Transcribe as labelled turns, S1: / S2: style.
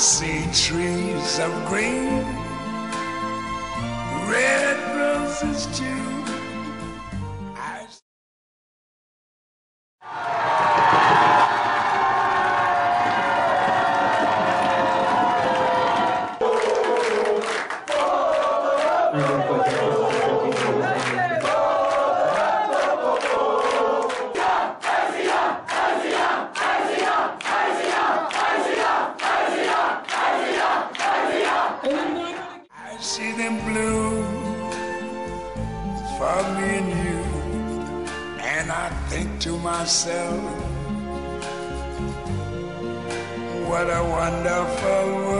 S1: see trees of green, red roses too. I I see them bloom for me and you, and I think to myself, what a wonderful world.